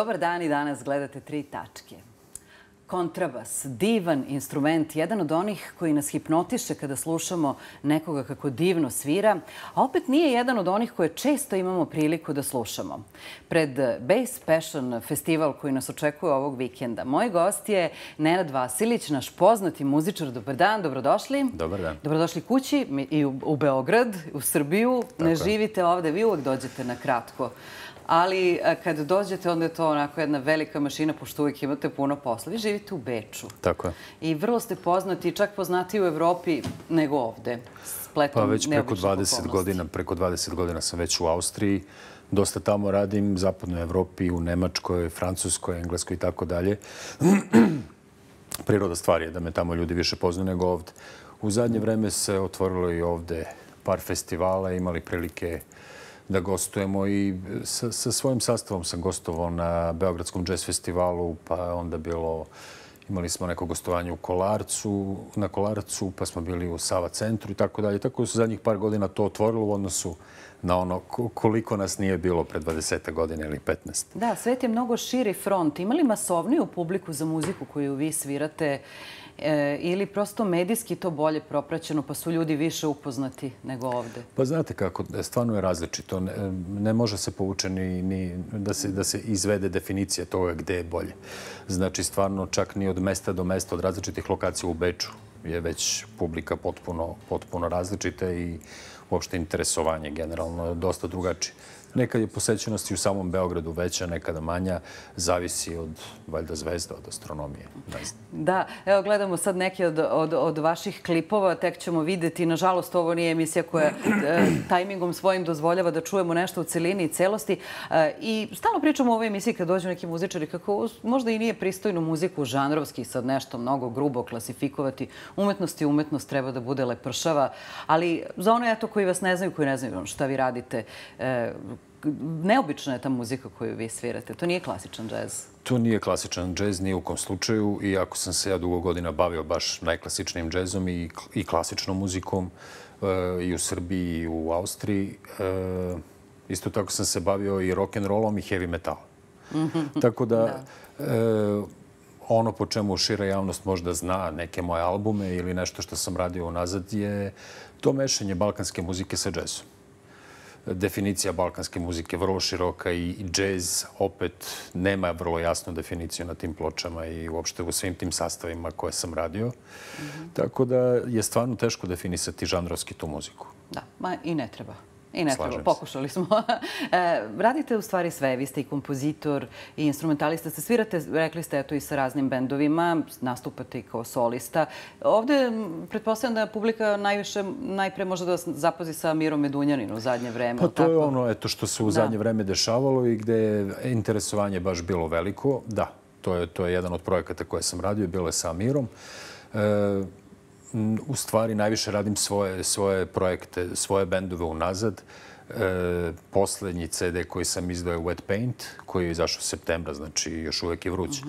Dobar dan i danas gledate tri tačke. Kontrabas, divan instrument, jedan od onih koji nas hipnotiše kada slušamo nekoga kako divno svira, a opet nije jedan od onih koje često imamo priliku da slušamo. Pred Bass Passion festival koji nas očekuje ovog vikenda, moj gost je Nenad Vasilić, naš poznati muzičar. Dobar dan, dobrodošli. Dobar dan. Dobrodošli kući i u Beograd, u Srbiju. Ne živite ovde, vi uvek dođete na kratko ali e, kad dođete, onda je to onako jedna velika mašina, pošto uvijek imate puno posla. Vi živite u Beču. Tako je. I vrlo ste poznati, čak poznati u Evropi nego ovde. Pa već preko 20 godina, preko 20 godina sam već u Austriji. Dosta tamo radim, u zapadnoj Evropi, u Nemačkoj, Francuskoj, Engleskoj i tako dalje. Priroda stvar je da me tamo ljudi više poznaju nego ovde. U zadnje vreme se otvorilo i ovde par festivala, imali prilike da gostujemo i e, sa, sa svojim sastavom sam gostovao na Beogradskom jazz festivalu, pa onda bilo, imali smo neko gostovanje u Kolarcu, na Kolarcu, pa smo bili u Sava centru i tako dalje. Tako su zadnjih par godina to otvorilo u odnosu na ono koliko nas nije bilo pred 20. godine ili 15. Da, svet je mnogo širi front. Imali masovniju publiku za muziku koju vi svirate E, ili prosto medijski to bolje propraćeno pa su ljudi više upoznati nego ovde? Pa znate kako, e, stvarno je različito. Ne e, može se povuče ni da se izvede definicija toga gde je bolje. Znači, stvarno čak ni od mesta do mesta, od različitih lokacija u Beču je već publika potpuno različita i uopšte interesovanje generalno dosta drugačije. Nekad je posećenost i u samom Beogradu veća, nekada manja. Zavisi od, valjda, zvezda, od astronomije. Da, evo gledamo sad neke od vaših klipova. Tek ćemo videti. Nažalost, ovo nije emisija koja e, tajmingom svojim dozvoljava da čujemo nešto u celini i celosti. E, I stalno pričamo o ovoj emisiji kad dođu neki muzičari kako možda i nije pristojnu muziku žanrovski sad nešto mnogo grubo klasifikovati. Umetnost i umetnost treba da bude lepršava. Ali za ono eto koji vas ne znaju, koji ne znaju šta vi radite, e, neobična je ta muzika koju vi svirate. To nije klasičan džez. To nije klasičan džez, nije u kom slučaju. Iako sam se ja dugo godina bavio baš najklasičnim džezom i klasičnom muzikom eh, i u Srbiji i u Austriji, eh, isto tako sam se bavio i rock'n'rollom i heavy metalom. Tako da eh, ono po čemu šira javnost možda zna neke moje albume ili nešto što sam radio unazad je to mešanje balkanske muzike sa džezom definicija balkanske muzike vrlo široka i džez opet nema vrlo jasnu definiciju na tim pločama i uopšte u svim tim sastavima koje sam radio. Tako da je stvarno teško definisati žanrovski tu muziku. Da, i ne treba. I ne treba, pokušali smo. E, radite u stvari sve, vi ste i kompozitor i instrumentalista, ste svirate, rekli ste, eto i sa raznim bendovima, nastupate i kao solista. Ovde, pretpostavljam da publika najviše, najpre može da vas zapazi sa Mirom Medunjanin u zadnje vreme. Pa to je ono, eto, što se u zadnje vreme dešavalo i gde je interesovanje baš bilo veliko. Da, to je, to je jedan od projekata koje sam radio, bilo je sa Mirom. E, u stvari najviše radim svoje, svoje projekte, svoje bendove unazad. E, poslednji CD koji sam izdao je Wet Paint, koji je izašao u septembra, znači još uvek je vruć,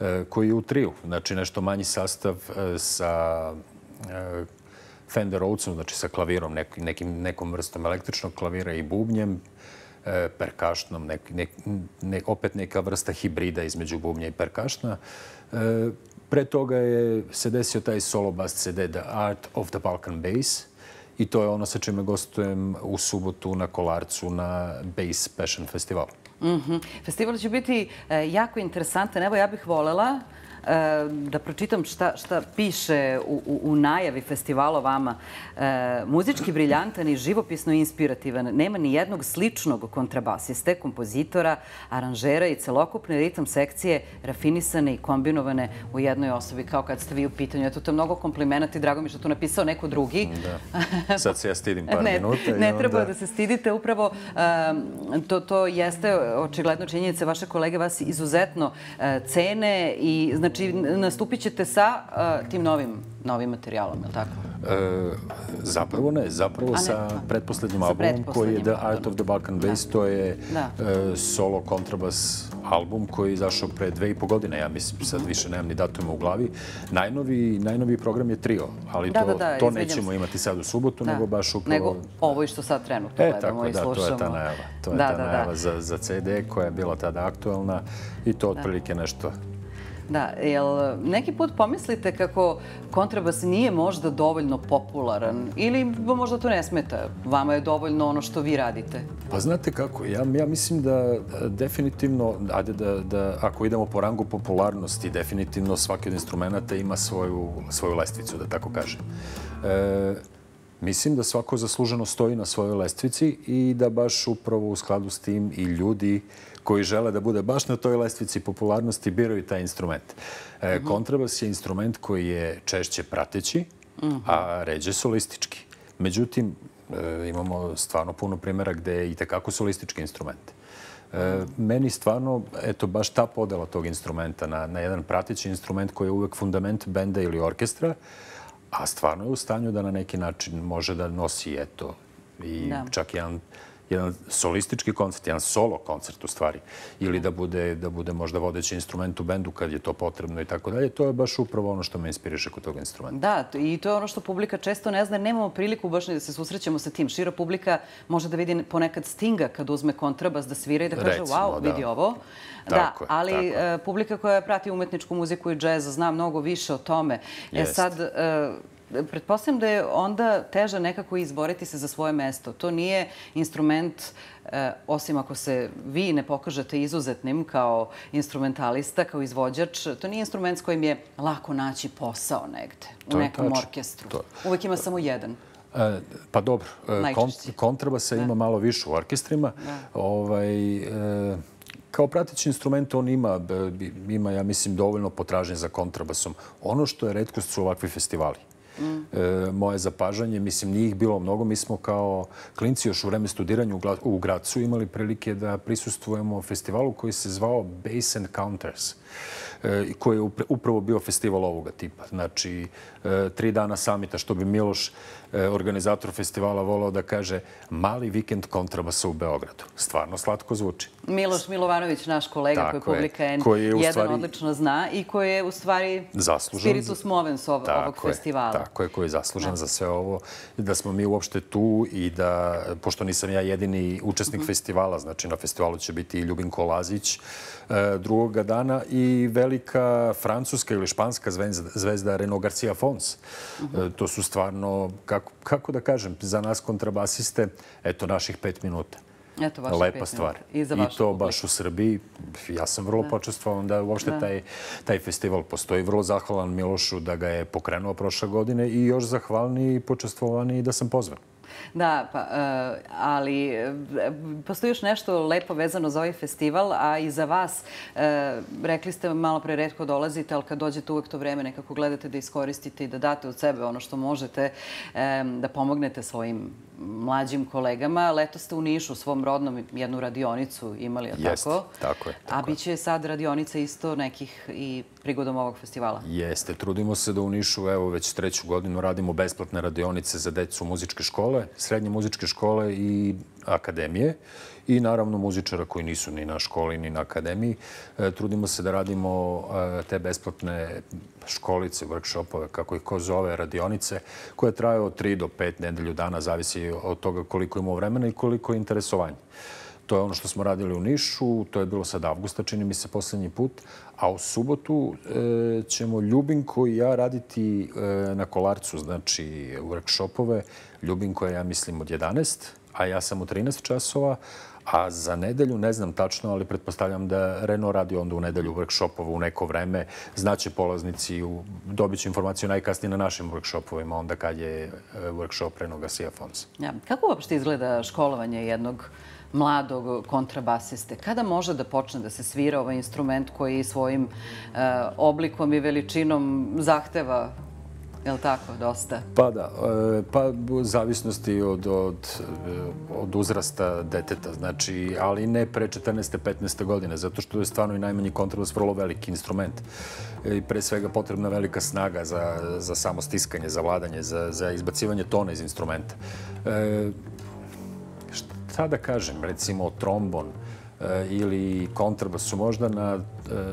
e, koji je u triju, znači nešto manji sastav e, sa e, Fender Rhodesom, znači sa klavirom, nek, nekim, nekom vrstom električnog klavira i bubnjem, e, perkašnom, nek, nek, ne, opet neka vrsta hibrida između bubnja i perkašna. E, Pre toga je se desio taj solo bass CD The Art of the Balkan Bass i to je ono sa čime gostujem u subotu na Kolarcu na Bass Passion Festival. Mhm. Festival će biti e, jako interesantan. Evo, ja bih volela da pročitam šta, šta piše u, u, u najavi festivala vama. E, muzički briljantan i živopisno inspirativan. Nema ni jednog sličnog kontrabasiste, kompozitora, aranžera i celokupne ritam sekcije rafinisane i kombinovane u jednoj osobi, kao kad ste vi u pitanju. Eto, to je mnogo komplimenata i drago mi što to napisao neko drugi. Da. Sad se ja stidim par ne, minuta. Ne onda... treba da se stidite. Upravo um, to, to jeste očigledno činjenice. Vaše kolege vas izuzetno uh, cene i znači Znači, nastupit ćete sa tim novim materijalom, je li tako? Zapravo ne, zapravo sa pretposlednjim albumom koji je The Art of the Balkan Bass, to je solo kontrabas album koji je izašao pre dve i po godine, ja mislim, sad više nemam ni datuma u glavi. Najnoviji program je trio, ali to nećemo imati sad u subotu, nego baš upravo... Nego ovo i što sad trenutno e, gledamo i slušamo. E, tako da, to je ta najava. To je ta najava za CD koja je bila tada aktuelna i to otprilike nešto Da, jel neki put pomislite kako kontrabas nije možda dovoljno popularan ili možda to ne smeta? Vama je dovoljno ono što vi radite? Pa znate kako, ja, ja mislim da e, definitivno, ajde da, da ako idemo po rangu popularnosti, definitivno svaki od instrumenta ima svoju, svoju lestvicu, da tako kažem. E, mislim da svako zasluženo stoji na svojoj lestvici i da baš upravo u skladu s tim i ljudi koji žele da bude baš na toj lestvici popularnosti, biraju taj instrument. E. Kontrabas je instrument koji je češće prateći, a ređe solistički. Međutim, e, imamo stvarno puno primjera gde je i tekako solistički instrument. E, meni stvarno, eto, baš ta podela tog instrumenta na jedan prateći instrument koji je uvek fundament benda ili orkestra, a stvarno je u stanju da na neki način može da nosi, eto, i čak jedan jedan solistički koncert, jedan solo koncert u stvari, ili da bude, da bude možda vodeći instrument u bendu kad je to potrebno i tako dalje. To je baš upravo ono što me inspiriše kod tog instrumenta. Da, i to je ono što publika često ne zna. Nemamo priliku baš ni da se susrećemo sa tim. Šira publika može da vidi ponekad Stinga kad uzme kontrabas da svira i da kaže wow, vidi ovo. Da, ali e, publika koja prati umetničku muziku i džez zna mnogo više o tome. E sad, e, pretpostavljam da je onda teže nekako izboriti se za svoje mesto. To nije instrument, e, osim ako se vi ne pokažete izuzetnim kao instrumentalista, kao izvođač, to nije instrument s kojim je lako naći posao negde, u nekom orkestru. Uvijek ima samo jedan. E, pa dobro, e, kontrabasa ima malo više u orkestrima. Ovaj, kao pratići instrument on ima, ima, ja mislim, dovoljno potražnje za kontrabasom. Ono što je redkost su ovakvi festivali. Mm. E, moje zapažanje. Mislim, nije ih bilo mnogo. Mi smo kao klinci još u vreme studiranja u Gracu imali prilike da prisustujemo festivalu koji se zvao Bass and Counters koji je upravo bio festival ovoga tipa. Znači, e, tri dana samita, što bi Miloš E, organizator festivala volao da kaže mali vikend kontrabasa u Beogradu. Stvarno slatko zvuči. Miloš Milovanović, naš kolega koji publika N, jedan odlično zna i koji je u stvari spiritus movens ovog festivala. Tako je, koji je zaslužen za sve ovo. Da smo mi uopšte tu i da, pošto nisam ja jedini učesnik mhm. festivala, znači na festivalu će biti i Ljubinko Lazić e, drugoga dana i velika francuska ili španska zvezda Renaud Garcia Fons. E, to su stvarno, kako kako da kažem, za nas kontrabasiste, eto, naših pet minuta. Eto, Lepa stvar. I, to baš u Srbiji. Ja sam vrlo počestvovan da uopšte taj, taj festival postoji. Vrlo zahvalan Milošu da ga je pokrenuo prošle godine i još zahvalni i počestvovani da sam pozvan. Da, pa, e, ali e, postoji još nešto lepo vezano za ovaj festival, a i za vas. E, rekli ste malo pre redko dolazite, ali kad dođete uvek to vreme nekako gledate da iskoristite i da date od sebe ono što možete, da pomognete svojim mlađim kolegama. Leto ste u Nišu, u svom rodnom, jednu radionicu imali, a tako? Jeste, tako je. A bit će sad radionica isto nekih i prigodom ovog festivala? Jeste, trudimo se da u Nišu, evo već treću godinu, radimo besplatne radionice za decu muzičke škole, srednje muzičke škole i akademije i naravno muzičara koji nisu ni na školi ni na akademiji. E, trudimo se da radimo e, te besplatne školice, workshopove, kako ih ko zove, radionice, koje traju od 3 do 5 nedelju dana, zavisi od toga koliko imamo vremena i koliko je interesovanje. To je ono što smo radili u Nišu, to je bilo sad avgusta, čini mi se, posljednji put. A u subotu e, ćemo Ljubinko i ja raditi e, na kolarcu, znači workshopove. Ljubinko je, ja mislim, od 11, a ja sam u 13 časova. A za nedelju, ne znam tačno, ali pretpostavljam da Renault radi onda u nedelju workshopova u neko vreme. Znaće polaznici, dobit će informaciju najkasnije na našim workshopovima, onda kad je e, workshop Renault Garcia Fons. Ja. Kako uopšte izgleda školovanje jednog mladog kontrabasiste? Kada može da počne da se svira ovaj instrument koji svojim e, oblikom i veličinom zahteva je li tako, dosta? Pa da, e, Pa u zavisnosti od, od, e, od uzrasta deteta, znači, ali ne pre 14. 15. godine, zato što je stvarno i najmanji kontrabas vrlo veliki instrument. E, I pre svega potrebna velika snaga za, za samo stiskanje, za vladanje, za, za izbacivanje tona iz instrumenta. E, šta da kažem, recimo trombon, E, ili kontrabas su možda na, e,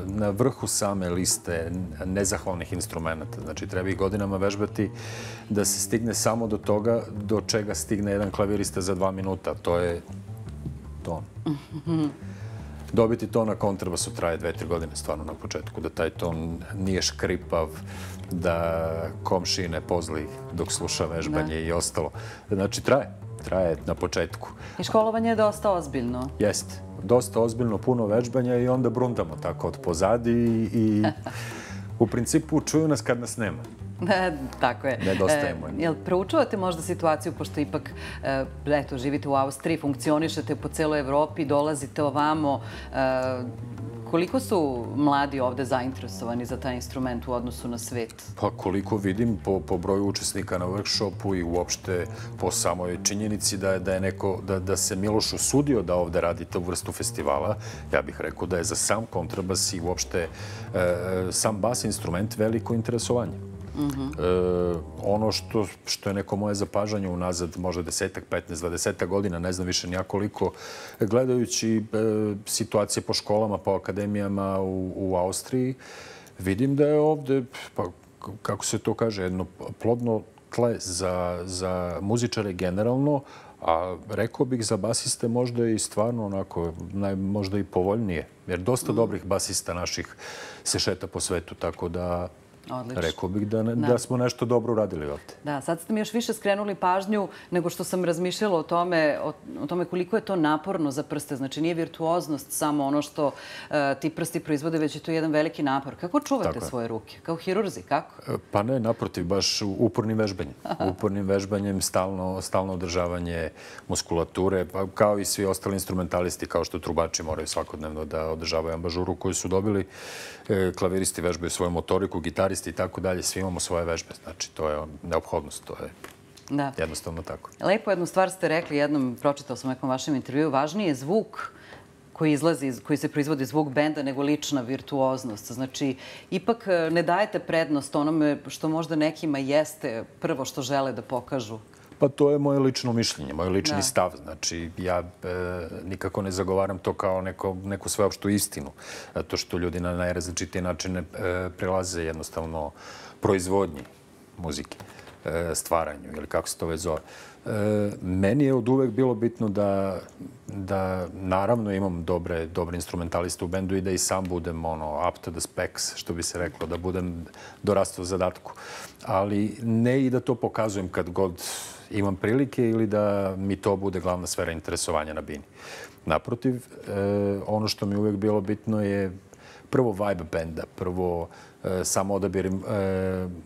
na vrhu same liste nezahvalnih instrumenta. Znači, treba i godinama vežbati da se stigne samo do toga do čega stigne jedan klavirista za dva minuta. To je ton. Dobiti to na kontrabasu traje dve, tri godine stvarno na početku, da taj ton nije škripav, da komši ne pozli dok sluša vežbanje i ostalo. Znači, traje. Traje na početku. I školovanje je dosta ozbiljno. Jeste dosta ozbiljno, puno vežbanja i onda brundamo tako od pozadi i u principu čuju nas kad nas nema. Ne, tako je. Nedostajemo. E, jel proučavate možda situaciju, pošto ipak e, eto, živite u Austriji, funkcionišete po celoj Evropi, dolazite ovamo, e, Koliko su mladi ovde zainteresovani za taj instrument u odnosu na svet? Pa koliko vidim po, po broju učesnika na workshopu i uopšte po samoj činjenici da je, da je neko, da, da se Miloš usudio da ovde radi tu vrstu festivala, ja bih rekao da je za sam kontrabas i uopšte e, e sam bas instrument veliko interesovanje. E, ono što, što je neko moje zapažanje unazad možda desetak, 15, 20 godina, ne znam više nijakoliko, gledajući e, situacije po školama, po akademijama u, u Austriji, vidim da je ovde, pa, kako se to kaže, jedno plodno tle za, za muzičare generalno, a rekao bih za basiste možda i stvarno onako, naj, možda i povoljnije, jer dosta dobrih basista naših se šeta po svetu, tako da Odlično. Rekao bih da, ne, da. smo nešto dobro uradili ovdje. Da, sad ste mi još više skrenuli pažnju nego što sam razmišljala o tome, o, o tome koliko je to naporno za prste. Znači, nije virtuoznost samo ono što uh, ti prsti proizvode, već je to jedan veliki napor. Kako čuvate Tako svoje ruke? Kao hirurzi, kako? E, pa ne, naprotiv, baš upornim vežbanjem. Upornim vežbanjem, stalno, stalno održavanje muskulature, pa kao i svi ostali instrumentalisti, kao što trubači moraju svakodnevno da održavaju ambažuru koju su dobili. E, klaviristi vežbaju svoju motoriku, gitaristi i tako dalje, svi imamo svoje vežbe. Znači, to je neophodnost, to je da. jednostavno tako. Lepo jednu stvar ste rekli, jednom pročitao sam nekom vašem intervju, važniji je zvuk koji izlazi, koji se proizvodi zvuk benda nego lična virtuoznost. Znači, ipak e, ne dajete prednost onome što možda nekima jeste prvo što žele da pokažu. Pa to je moje lično mišljenje, moj lični stav. Znači, ja e, nikako ne zagovaram to kao neko, neku sveopštu istinu. To što ljudi na najrazličitije načine e, prelaze jednostavno proizvodnji muzike, e, stvaranju ili kako se to već zove. Meni je od uvek bilo bitno da, da naravno imam dobre, dobre instrumentaliste u bendu i da i sam budem ono, up to the specs, što bi se reklo, da budem dorastao zadatku. Ali ne i da to pokazujem kad god imam prilike ili da mi to bude glavna sfera interesovanja na Bini. Naprotiv, e, ono što mi uvijek bilo bitno je prvo vibe benda, prvo e, samo odabir e,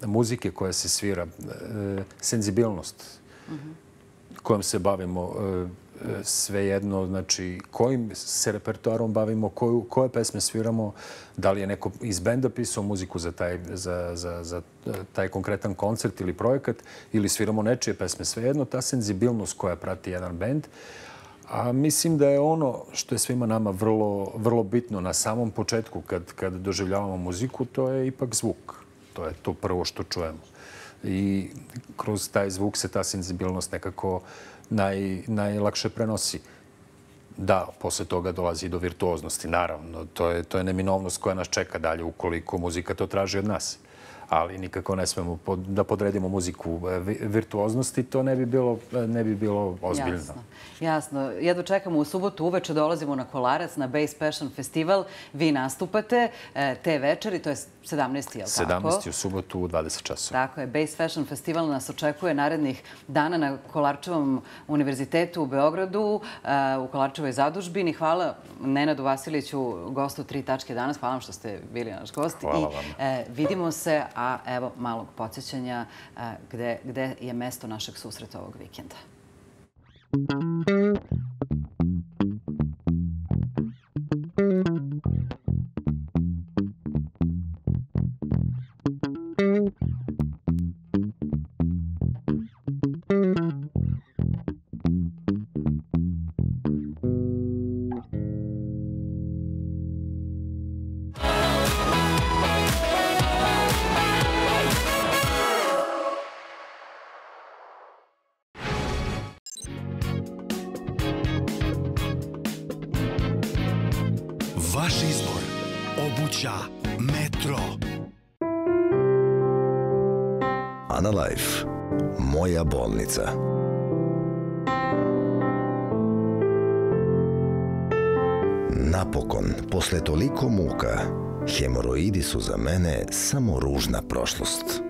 muzike koja se svira, senzibilnost kojom se bavimo svejedno, znači kojim se repertoarom bavimo, koju, koje pesme sviramo, da li je neko iz benda pisao muziku za taj, za, za, za taj konkretan koncert ili projekat, ili sviramo nečije pesme, svejedno, ta senzibilnost koja prati jedan bend, A mislim da je ono što je svima nama vrlo, vrlo bitno na samom početku kad, kad doživljavamo muziku, to je ipak zvuk. To je to prvo što čujemo. I kroz taj zvuk se ta senzibilnost nekako naj, najlakše prenosi. Da, posle toga dolazi do virtuoznosti, naravno. To je, to je neminovnost koja nas čeka dalje ukoliko muzika to traži od nas ali nikako ne smemo da podredimo muziku e, virtuoznosti, to ne bi bilo, e, ne bi bilo ozbiljno. Jasno. Jasno. Jedno čekamo u subotu, uveče dolazimo na Kolarac, na Bass Passion Festival. Vi nastupate e, te večeri, to je 17. je li tako? 17. u subotu u 20 časova. Tako je. Bass Fashion Festival nas očekuje narednih dana na Kolarčevom univerzitetu u Beogradu, u Kolarčevoj zadužbini. Hvala Nenadu Vasiliću, gostu Tri tačke danas. Hvala vam što ste bili naš gost. Hvala vam. Vidimo se a evo malog podsjećanja e, gde, gde je mesto našeg susreta ovog vikenda. Hemoroidi su za mene samo ružna prošlost.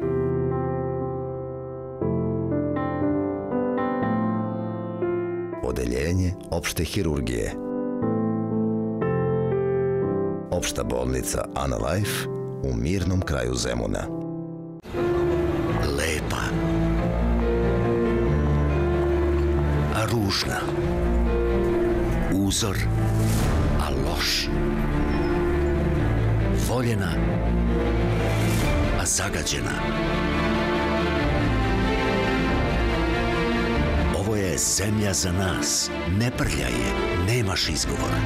Odeljenje opšte hirurgije. Opšta bolnica Analife u mirnom kraju Zemuna. Lepa. A ružna. Uzor. A loš. Voljena. A zagađena. Ovo je zemlja za nas. Ne prljaj je. Nemaš izgovora.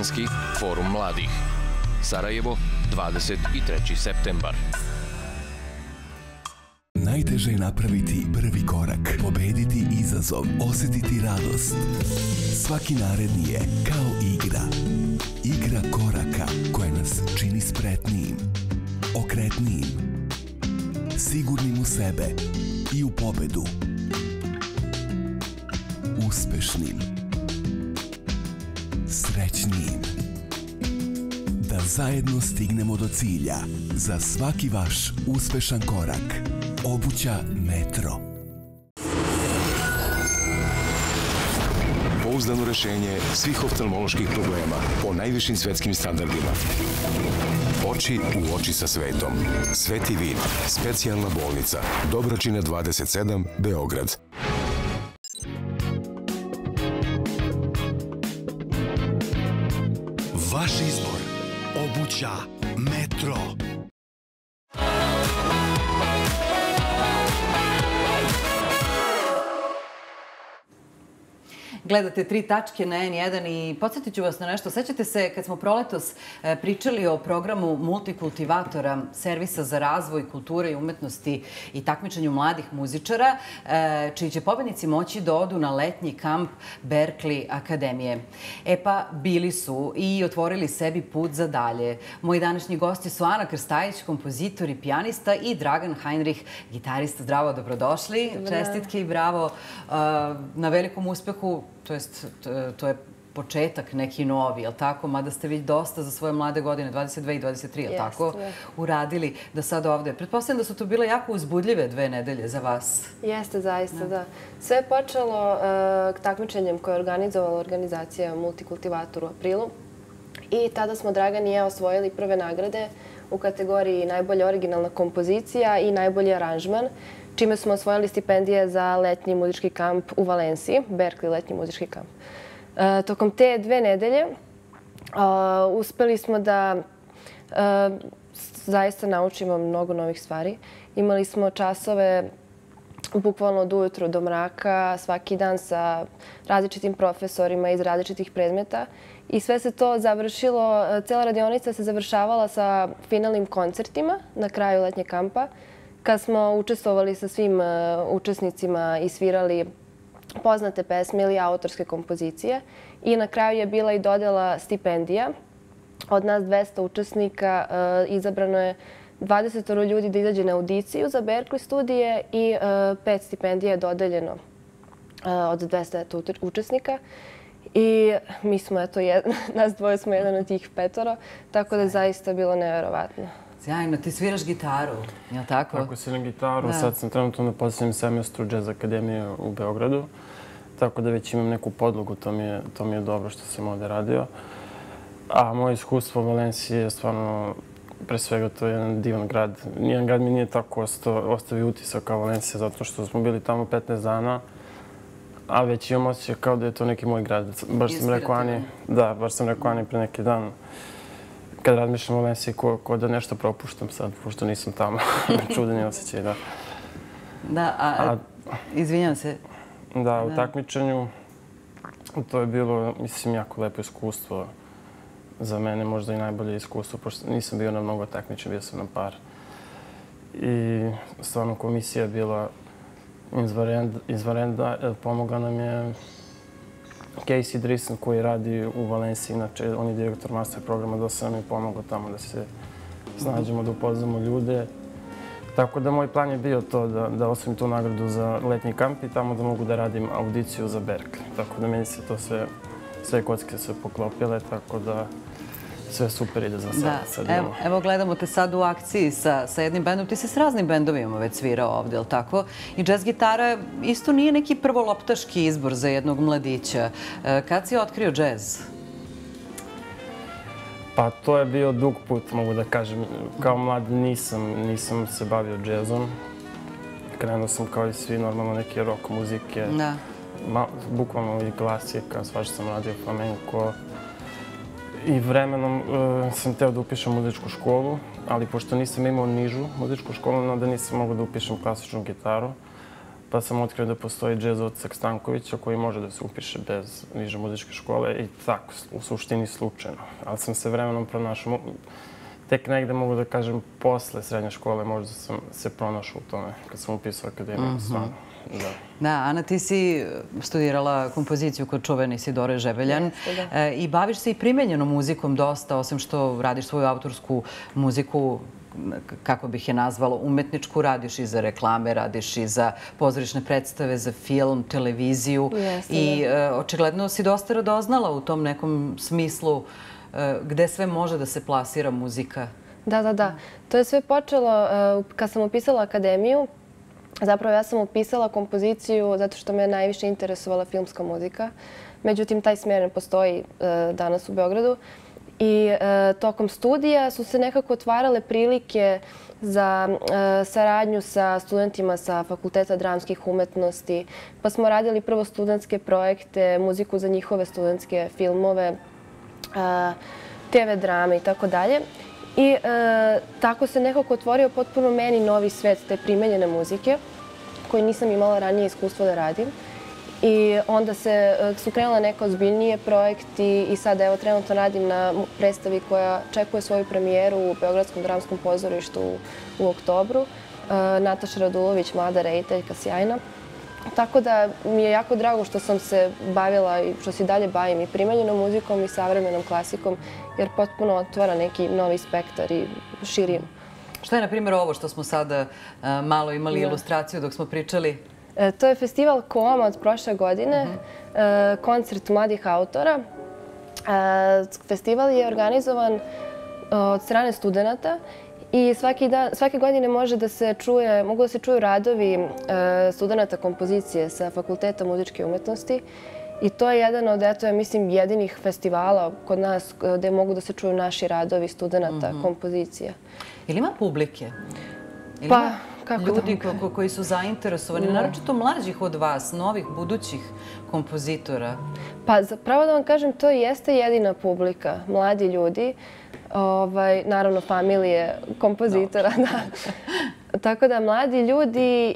Jadranski forum mladih. Sarajevo, 23. septembar. Najteže je napraviti prvi korak, pobediti izazov, osjetiti radost. Svaki naredni je kao igra. Igra koraka koja nas čini spretnijim, okretnijim, sigurnim u sebe i u pobedu. Uspešnim. Zajedno stignemo do cilja. Za svaki vaš uspešan korak. Obuća Metro. Pouzdano rešenje svih oftalmoloških problema po najvišim svetskim standardima. Oči u oči sa svetom. Sveti vid. Specijalna bolnica. Dobročina 27, Beograd. Gledate tri tačke na N1 i podsjetit ću vas na nešto. Sećate se kad smo proletos e, pričali o programu multikultivatora Servisa za razvoj kulture i umetnosti i takmičenju mladih muzičara, e, čiji će pobednici moći da odu na letnji kamp Berkeley Akademije. E pa, bili su i otvorili sebi put za dalje. Moji današnji gosti su Ana Krstajić, kompozitor i pijanista i Dragan Heinrich, gitarista. Zdravo, dobrodošli. Čestitke i bravo e, na velikom uspehu to jest to je početak neki novi, jel tako? Mada ste vi dosta za svoje mlade godine, 22 i 23, jel tako? Uradili da sad ovde. Pretpostavljam da su to bile jako uzbudljive dve nedelje za vas. Jeste, zaista, da. Sve je počelo uh, takmičenjem koje je organizovala organizacija Multikultivator u aprilu. I tada smo Dragan i ja osvojili prve nagrade u kategoriji najbolja originalna kompozicija i najbolji aranžman čime smo osvojili stipendije za letnji muzički kamp u Valenciji, Berkeley letnji muzički kamp. E, tokom te dve nedelje e, uspeli smo da e, zaista naučimo mnogo novih stvari. Imali smo časove bukvalno od ujutru do mraka, svaki dan sa različitim profesorima iz različitih predmeta. I sve se to završilo, e, cijela radionica se završavala sa finalnim koncertima na kraju letnje kampa kad smo učestvovali sa svim e, učesnicima i svirali poznate pesme ili autorske kompozicije. I na kraju je bila i dodela stipendija. Od nas 200 učesnika e, izabrano je 20 ljudi da izađe na audiciju za Berkeley studije i e, pet stipendija je dodeljeno od 200 učesnika. I mi smo, eto, nas dvoje smo jedan od tih petora, tako da je zaista bilo nevjerovatno. Sjajno, ti sviraš gitaru, je li tako? Tako, sviram gitaru. Sad sam trenutno na posljednjem semestru Jazz Akademije u Beogradu. Tako da već imam neku podlogu, to mi je, to mi je dobro što sam ovdje radio. A moje iskustvo u Valenciji je stvarno, pre svega, to je jedan divan grad. Nijedan grad mi nije tako ostavio utisak kao Valencija, zato što smo bili tamo 15 dana. A već imam osjećaj kao da je to neki moj grad. Baš sam rekao Ani, da, baš sam rekao Ani pre neki dan kad razmišljam o Valenciji, ko, ko da nešto propuštam sad, pošto nisam tamo. Čudeni osjećaj, da. Da, a, a izvinjam se. Da, u takmičenju to je bilo, mislim, jako lepo iskustvo za mene, možda i najbolje iskustvo, pošto nisam bio na mnogo takmičenja, bio sam na par. I stvarno komisija je bila izvarenda, pomogla nam je Casey Drisson koji radi u Valenciji, inače on je direktor master programa, dosta nam je pomogao tamo da se snađemo, da upoznamo ljude. Tako da moj plan je bio to da, da osim tu nagradu za letnji kamp i tamo da mogu da radim audiciju za Berkeley. Tako da meni se to sve, sve kocke se poklopile, tako da sve super ide za sada. Da, evo, evo gledamo te sad u akciji sa, sa jednim bendom. Ti se s raznim bendovima već svirao ovdje, je li tako? I jazz gitara isto nije neki prvoloptaški izbor za jednog mladića. E, kad si otkrio jazz? Pa to je bio dug put, mogu da kažem. Kao mlad nisam, nisam se bavio džezom. Krenuo sam kao i svi normalno neke rock muzike. Da. Ma, bukvalno i klasika, svašta sam radio flamenko. I vremenom uh, sam teo da upišem muzičku školu, ali pošto nisam imao nižu muzičku školu, onda nisam mogao da upišem klasičnu gitaru. Pa sam otkrio da postoji džez od Stankovića koji može da se upiše bez niže muzičke škole i tako, u suštini slučajno. Ali sam se vremenom pronašao, tek negde mogu da kažem, posle srednje škole možda sam se pronašao u tome kad sam upisao akademiju. Mm -hmm. Da. da, Ana, ti si studirala kompoziciju kod čuveni Sidore Žebeljan Jeste, e, i baviš se i primenjenom muzikom dosta, osim što radiš svoju autorsku muziku kako bih je nazvalo, umetničku, radiš i za reklame, radiš i za pozorišne predstave, za film, televiziju. I e, očigledno si dosta radoznala u tom nekom smislu e, gde sve može da se plasira muzika. Da, da, da. To je sve počelo kad sam upisala akademiju. Zapravo ja sam upisala kompoziciju zato što me najviše interesovala filmska muzika. Međutim, taj smjer ne postoji e, danas u Beogradu. I e, tokom studija su se nekako otvarale prilike za e, saradnju sa studentima sa Fakulteta dramskih umetnosti. Pa smo radili prvo studentske projekte, muziku za njihove studentske filmove, TV drame i tako dalje. I e, tako se nekako otvorio potpuno meni novi svet te primenjene muzike koji nisam imala ranije iskustvo da radim. I onda se, e, su krenula neka ozbiljnije projekti i sad evo trenutno radim na predstavi koja čekuje svoju premijeru u Beogradskom dramskom pozorištu u, u oktobru. E, Nataša Radulović, mlada rediteljka sjajna. Tako da mi je jako drago što sam se bavila i što se dalje bavim i primaljenom muzikom i savremenom klasikom, jer potpuno otvara neki novi spektar i širim. Šta je, na primjer, ovo što smo sada e, malo imali ilustraciju dok smo pričali E, to je festival Koma od prošle godine, e, koncert mladih autora. E, festival je organizovan od strane studenta i svake godine može da se čuje, mogu da se čuju radovi studenta kompozicije sa Fakulteta muzičke umetnosti. I to je jedan od, eto, ja mislim, jedinih festivala kod nas gde mogu da se čuju naši radovi studenta mhm. kompozicije. Ili ima publike? Pa, ljudi koji su zainteresovani, naročito mlađih od vas, novih, budućih kompozitora? Pa, pravo da vam kažem, to jeste jedina publika, mladi ljudi, ovaj, naravno familije kompozitora. Tako da, mladi ljudi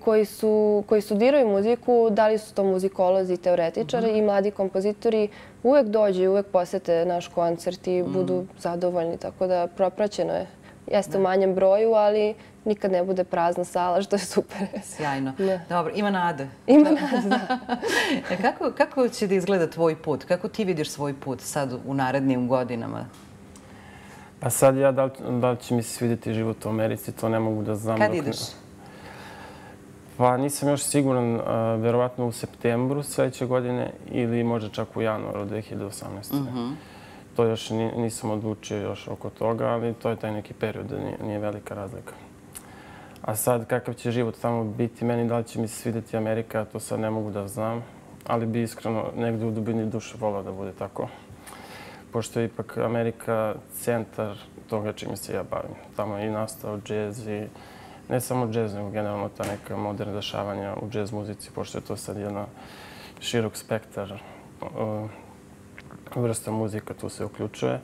koji, su, koji studiraju muziku, da li su to muzikolozi, teoretičari mhm. i mladi kompozitori, uvek dođu i uvek posete naš koncert i budu mhm. zadovoljni. Tako da, propraćeno je. Jeste u manjem broju, ali nikad ne bude prazna sala, što je super. Sjajno. Dobro, ima nade. Ima nade, da. E, kako, kako će da izgleda tvoj put? Kako ti vidiš svoj put sad u narednim godinama? Pa sad ja, da li, da li će mi se svidjeti život u Americi, to ne mogu da znam. Kad ideš? Pa nisam još siguran, verovatno u septembru sljedeće godine ili možda čak u januaru 2018. Mm To još nisam odlučio još oko toga, ali to je taj neki period, nije, nije velika razlika. A sad, kakav će život tamo biti meni, da li će mi se svidjeti Amerika, to sad ne mogu da znam. Ali bi iskreno negdje u dubini duše volao da bude tako. Pošto je ipak Amerika centar toga čime se ja bavim. Tamo je i nastao džez i ne samo džez, nego generalno ta neka moderna dešavanja u džez muzici, pošto je to sad jedna širok spektar vrsta muzika tu se uključuje.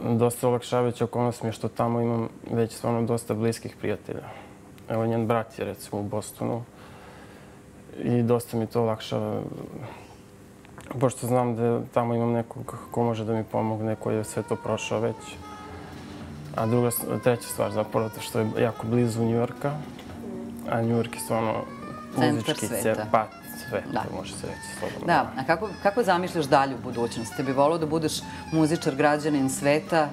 dosta olakšavajuća okolnost mi je što tamo imam već stvarno dosta bliskih prijatelja. Evo, njen brat je recimo u Bostonu i dosta mi to olakšava. Pošto znam da tamo imam nekog ko može da mi pomogne, koji je sve to prošao već. A druga, treća stvar zapravo to što je jako blizu Njujorka. A Njujork je stvarno muzički sveta. Pa, sve, da. može se reći slobodno. Da, a kako, kako zamišljaš dalje u budućnosti? Bi volio da budeš muzičar, građanin sveta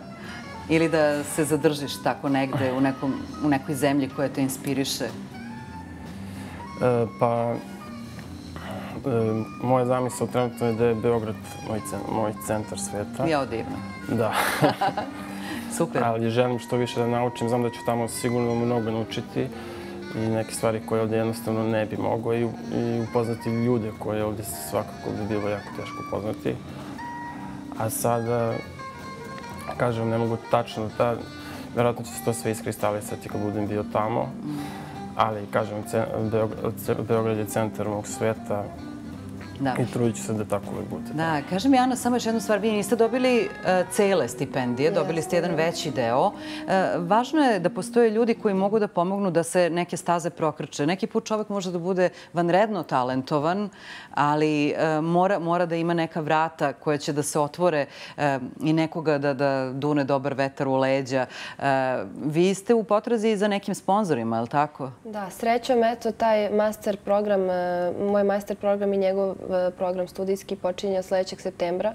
ili da se zadržiš tako negde u, nekom, u nekoj zemlji koja te inspiriše? E, pa, moja zamisla trenutno je da je Beograd moj, cen, moj centar sveta. Ja divno. Da. Super. Ali želim što više da naučim. Znam da ću tamo sigurno mnogo naučiti i neke stvari koje ovdje jednostavno ne bi mogo i, upoznati ljude koje ovdje svakako bi bilo jako teško upoznati. A sada, kažem, ne mogu tačno da, vjerojatno će se to sve iskristalisati kad budem bio tamo. Ali, kažem, Beograd je centar mog sveta, Da. I trudit ću se da tako uvijek bude. Da, kaži mi, Ana, samo još jednu stvar. Vi niste dobili uh, cele stipendije, dobili ste jedan veći deo. Uh, važno je da postoje ljudi koji mogu da pomognu da se neke staze prokrče. Neki put čovjek može da bude vanredno talentovan, ali uh, mora, mora da ima neka vrata koja će da se otvore i nekoga da, da dune dobar vetar u leđa. Vi ste u potrazi za nekim sponsorima, je li tako? Da, srećom, eto, taj master program, moj master program i njegov E, program studijski počinje sljedećeg septembra.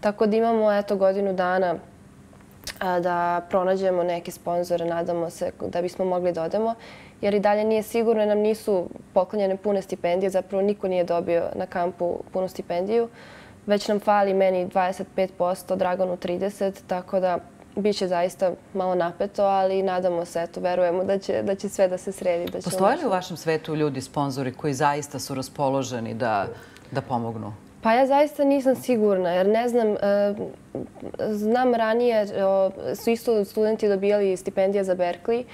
Tako da imamo eto, godinu dana e, da pronađemo neke sponzore, nadamo se da bismo mogli da odemo. Jer i dalje nije sigurno, nam nisu poklonjene pune stipendije, zapravo niko nije dobio na kampu punu stipendiju. Već nam fali meni 25%, Dragonu 30%, tako da bit će zaista malo napeto, ali nadamo se, eto, verujemo da će, da će sve da se sredi. Da Postoje li u vašem svetu ljudi, sponzori koji zaista su raspoloženi da da pomognu? Pa ja zaista nisam sigurna, jer ne znam, e, znam ranije su isto studenti dobijali stipendije za Berkeley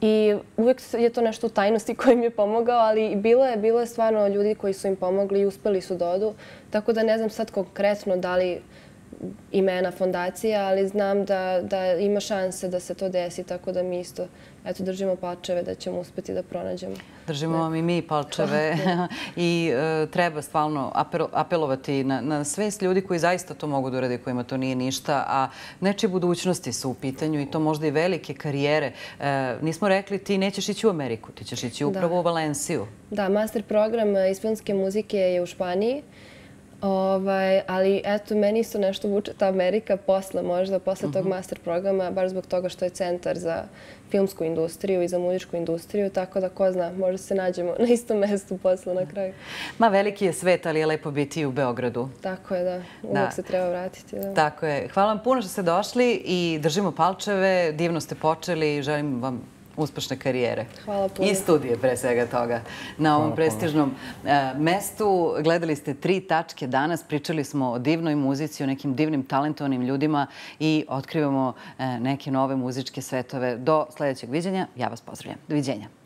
i uvijek je to nešto u tajnosti koji mi je pomogao, ali bilo je, bilo je stvarno ljudi koji su im pomogli i uspeli su da odu. Tako da ne znam sad konkretno da li imena fondacija, ali znam da, da ima šanse da se to desi, tako da mi isto eto, držimo palčeve da ćemo uspeti da pronađemo. Držimo vam i mi palčeve i e, treba stvarno apelovati na, na svest ljudi koji zaista to mogu da urade, kojima to nije ništa, a nečije budućnosti su u pitanju i to možda i velike karijere. E, nismo rekli ti nećeš ići u Ameriku, ti ćeš ići upravo u Valenciju. Da, master program iz filmske muzike je u Španiji. Ovaj, ali eto, meni isto nešto vuče ta Amerika posle, možda posle tog mhm. master programa, baš zbog toga što je centar za filmsku industriju i za muzičku industriju, tako da ko zna, možda se nađemo na istom mestu posle na kraju. Ma, veliki je svet, ali je lepo biti u Beogradu. Tako je, da. Uvijek se treba vratiti. Da. Tako je. Hvala vam puno što ste došli i držimo palčeve. Divno ste počeli. Želim vam uspešne karijere. Hvala puno. I studije, pre svega toga. Na ovom prestižnom e, mestu gledali ste tri tačke danas. Pričali smo o divnoj muzici, o nekim divnim, talentovanim ljudima i otkrivamo e, neke nove muzičke svetove. Do sljedećeg viđenja, ja vas pozdravljam. Doviđenja.